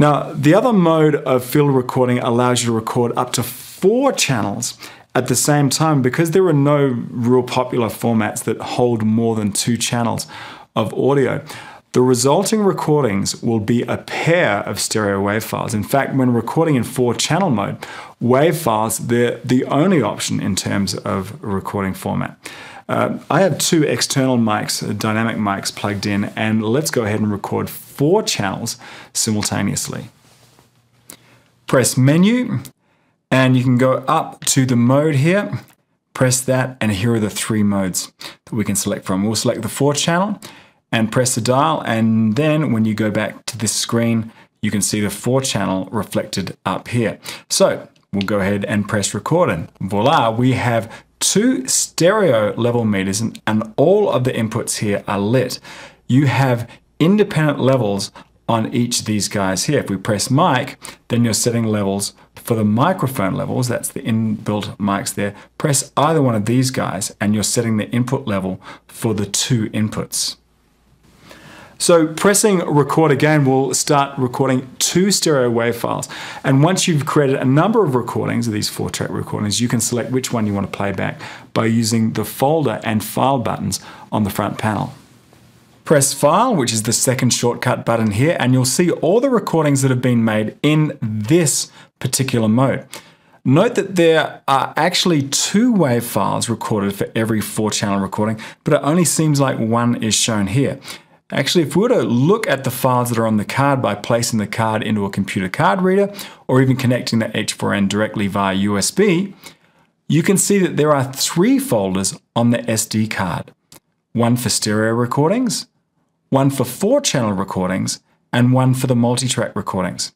Now, the other mode of field recording allows you to record up to four channels at the same time because there are no real popular formats that hold more than two channels of audio. The resulting recordings will be a pair of stereo WAV files. In fact, when recording in four channel mode, WAV files, they're the only option in terms of recording format. Uh, I have two external mics, uh, dynamic mics plugged in, and let's go ahead and record four channels simultaneously. Press menu, and you can go up to the mode here, press that, and here are the three modes that we can select from. We'll select the four channel, and press the dial. And then when you go back to this screen, you can see the four channel reflected up here. So we'll go ahead and press record and voila, we have two stereo level meters and, and all of the inputs here are lit. You have independent levels on each of these guys here. If we press mic, then you're setting levels for the microphone levels, that's the inbuilt mics there. Press either one of these guys and you're setting the input level for the two inputs. So pressing record again will start recording two stereo wave files. And once you've created a number of recordings of these four track recordings, you can select which one you want to play back by using the folder and file buttons on the front panel. Press File, which is the second shortcut button here, and you'll see all the recordings that have been made in this particular mode. Note that there are actually two WAV files recorded for every four channel recording, but it only seems like one is shown here. Actually, if we were to look at the files that are on the card by placing the card into a computer card reader or even connecting the H4n directly via USB, you can see that there are three folders on the SD card. One for stereo recordings, one for four channel recordings, and one for the multi-track recordings.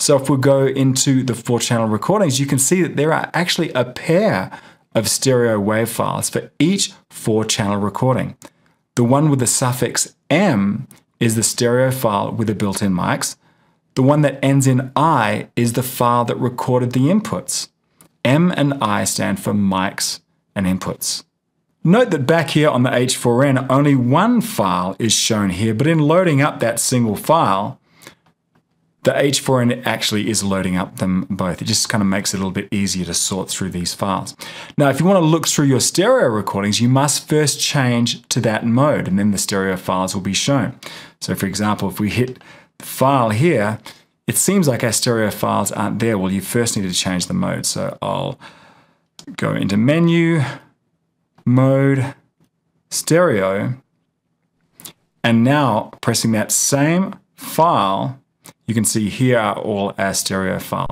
So if we go into the four channel recordings, you can see that there are actually a pair of stereo WAV files for each four channel recording. The one with the suffix M is the stereo file with the built-in mics. The one that ends in I is the file that recorded the inputs. M and I stand for mics and inputs. Note that back here on the H4n, only one file is shown here, but in loading up that single file, the H4n actually is loading up them both. It just kind of makes it a little bit easier to sort through these files. Now, if you want to look through your stereo recordings, you must first change to that mode and then the stereo files will be shown. So for example, if we hit file here, it seems like our stereo files aren't there. Well, you first need to change the mode. So I'll go into menu, mode, stereo, and now pressing that same file you can see here are all our stereo files.